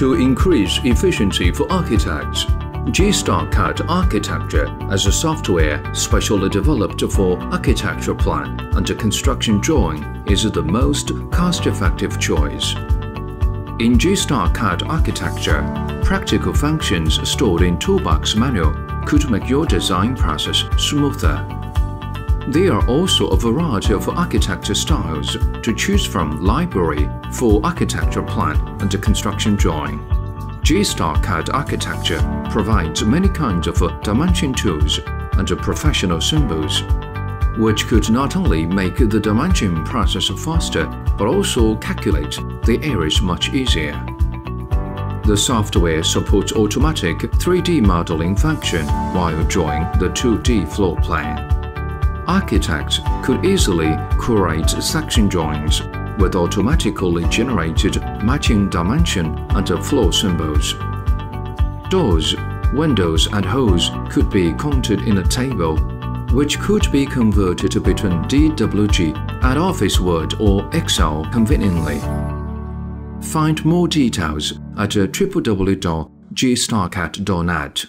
To increase efficiency for architects, GstarCAD Architecture as a software specially developed for architecture plan and construction drawing is the most cost-effective choice. In GstarCAD Architecture, practical functions stored in Toolbox menu could make your design process smoother. There are also a variety of architecture styles to choose from library for architecture plan and construction drawing. GstarCAD Architecture provides many kinds of dimension tools and professional symbols, which could not only make the dimension process faster but also calculate the areas much easier. The software supports automatic 3D modeling function while drawing the 2D floor plan. Architects could easily create section drawings with automatically generated matching dimension and floor symbols. Doors, windows and holes could be counted in a table, which could be converted between DWG and Office Word or Excel conveniently. Find more details at www.gstarcad.net.